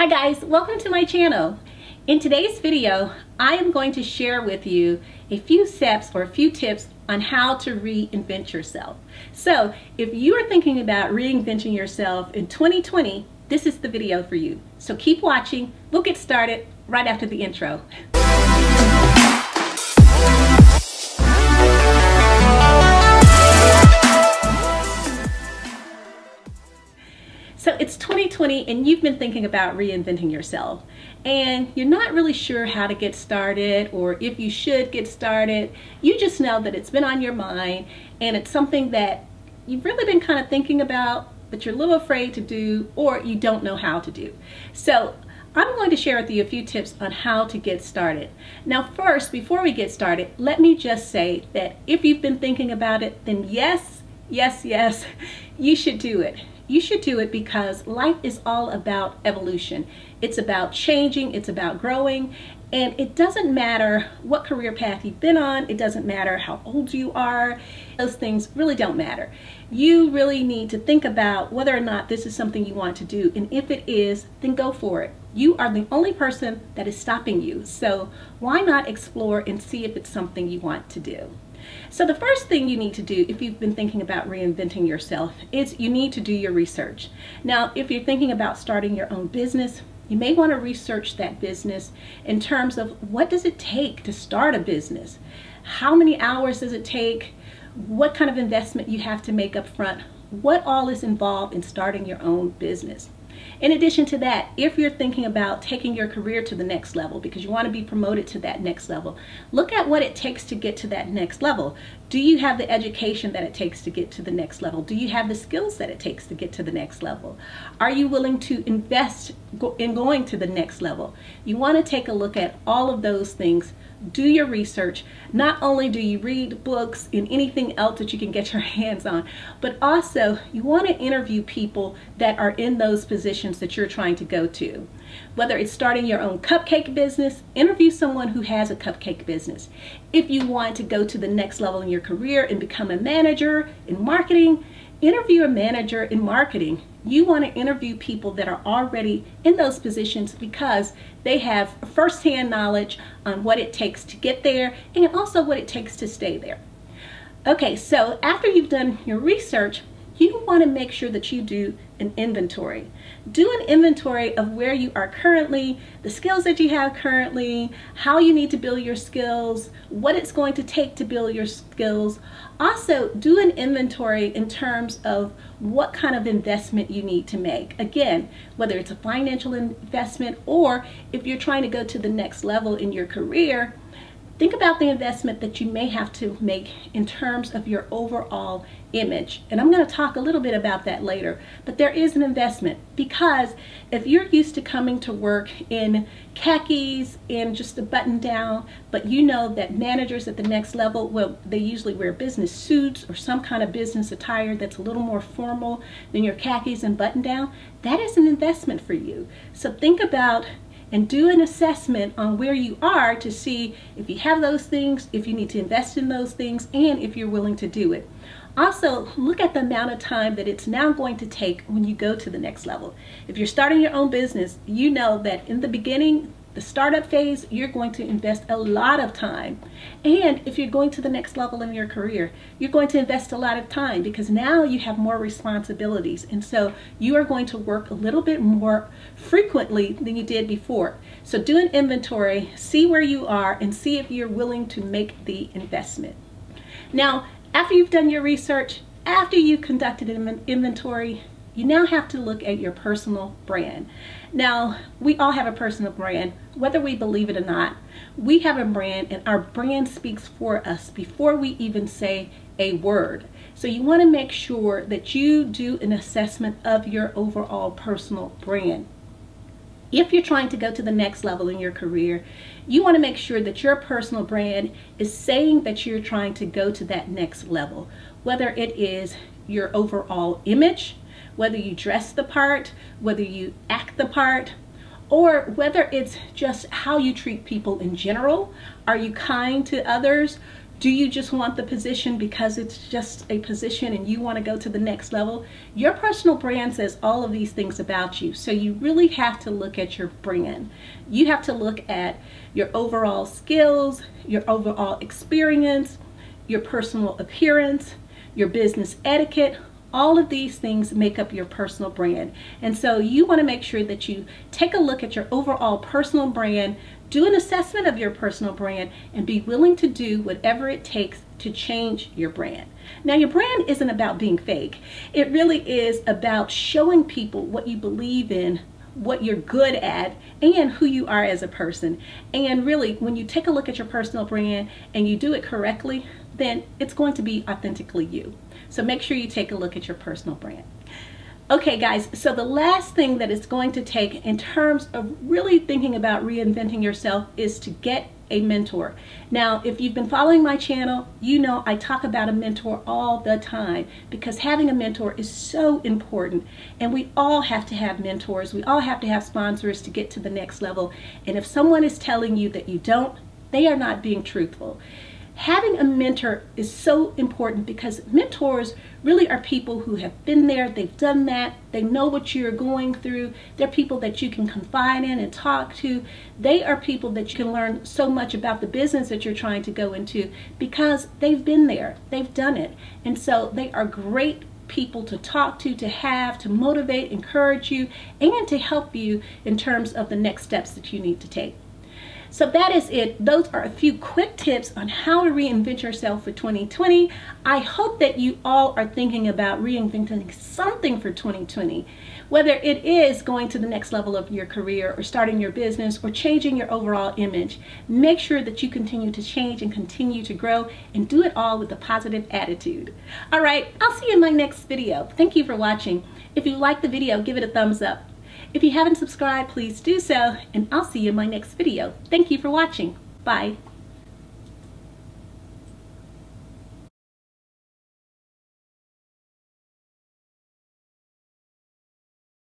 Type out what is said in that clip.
Hi guys, welcome to my channel. In today's video, I am going to share with you a few steps or a few tips on how to reinvent yourself. So if you are thinking about reinventing yourself in 2020, this is the video for you. So keep watching. We'll get started right after the intro. So it's 2020 and you've been thinking about reinventing yourself and you're not really sure how to get started or if you should get started. You just know that it's been on your mind and it's something that you've really been kind of thinking about but you're a little afraid to do or you don't know how to do. So I'm going to share with you a few tips on how to get started. Now first, before we get started, let me just say that if you've been thinking about it, then yes, yes, yes, you should do it you should do it because life is all about evolution. It's about changing, it's about growing, and it doesn't matter what career path you've been on, it doesn't matter how old you are, those things really don't matter. You really need to think about whether or not this is something you want to do, and if it is, then go for it. You are the only person that is stopping you, so why not explore and see if it's something you want to do? So the first thing you need to do if you've been thinking about reinventing yourself is you need to do your research. Now, if you're thinking about starting your own business, you may want to research that business in terms of what does it take to start a business? How many hours does it take? What kind of investment you have to make up front? What all is involved in starting your own business? In addition to that, if you're thinking about taking your career to the next level because you want to be promoted to that next level, look at what it takes to get to that next level. Do you have the education that it takes to get to the next level? Do you have the skills that it takes to get to the next level? Are you willing to invest in going to the next level? You want to take a look at all of those things do your research. Not only do you read books and anything else that you can get your hands on, but also you want to interview people that are in those positions that you're trying to go to. Whether it's starting your own cupcake business, interview someone who has a cupcake business. If you want to go to the next level in your career and become a manager in marketing, interview a manager in marketing. You want to interview people that are already in those positions because they have firsthand knowledge on what it takes to get there and also what it takes to stay there. Okay, so after you've done your research, you want to make sure that you do an inventory. Do an inventory of where you are currently, the skills that you have currently, how you need to build your skills, what it's going to take to build your skills. Also, do an inventory in terms of what kind of investment you need to make. Again, whether it's a financial investment or if you're trying to go to the next level in your career, Think about the investment that you may have to make in terms of your overall image. And I'm going to talk a little bit about that later. But there is an investment because if you're used to coming to work in khakis and just a button down, but you know that managers at the next level, well, they usually wear business suits or some kind of business attire that's a little more formal than your khakis and button down, that is an investment for you. So think about and do an assessment on where you are to see if you have those things, if you need to invest in those things, and if you're willing to do it. Also, look at the amount of time that it's now going to take when you go to the next level. If you're starting your own business, you know that in the beginning, the startup phase, you're going to invest a lot of time. And if you're going to the next level in your career, you're going to invest a lot of time because now you have more responsibilities. And so you are going to work a little bit more frequently than you did before. So do an inventory, see where you are, and see if you're willing to make the investment. Now, after you've done your research, after you've conducted an inventory, you now have to look at your personal brand. Now, we all have a personal brand, whether we believe it or not. We have a brand, and our brand speaks for us before we even say a word. So, you want to make sure that you do an assessment of your overall personal brand. If you're trying to go to the next level in your career, you want to make sure that your personal brand is saying that you're trying to go to that next level, whether it is your overall image, whether you dress the part, whether you act the part, or whether it's just how you treat people in general. Are you kind to others? Do you just want the position because it's just a position and you want to go to the next level? Your personal brand says all of these things about you. So you really have to look at your brand. You have to look at your overall skills, your overall experience, your personal appearance, your business etiquette, all of these things make up your personal brand. And so you want to make sure that you take a look at your overall personal brand, do an assessment of your personal brand, and be willing to do whatever it takes to change your brand. Now, your brand isn't about being fake. It really is about showing people what you believe in, what you're good at, and who you are as a person. And really, when you take a look at your personal brand and you do it correctly, then it's going to be authentically you. So make sure you take a look at your personal brand. Okay guys, so the last thing that it's going to take in terms of really thinking about reinventing yourself is to get a mentor. Now, if you've been following my channel, you know I talk about a mentor all the time because having a mentor is so important and we all have to have mentors. We all have to have sponsors to get to the next level. And if someone is telling you that you don't, they are not being truthful having a mentor is so important because mentors really are people who have been there, they've done that, they know what you're going through. They're people that you can confide in and talk to. They are people that you can learn so much about the business that you're trying to go into because they've been there, they've done it. And so they are great people to talk to, to have, to motivate, encourage you, and to help you in terms of the next steps that you need to take. So that is it. Those are a few quick tips on how to reinvent yourself for 2020. I hope that you all are thinking about reinventing something for 2020, whether it is going to the next level of your career or starting your business or changing your overall image. Make sure that you continue to change and continue to grow and do it all with a positive attitude. All right, I'll see you in my next video. Thank you for watching. If you like the video, give it a thumbs up. If you haven't subscribed, please do so, and I'll see you in my next video. Thank you for watching. Bye.